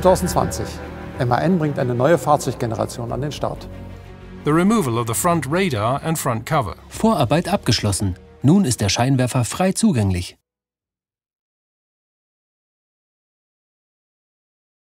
2020. MAN bringt eine neue Fahrzeuggeneration an den Start. The removal of the front radar and front cover. Vorarbeit abgeschlossen. Nun ist der Scheinwerfer frei zugänglich.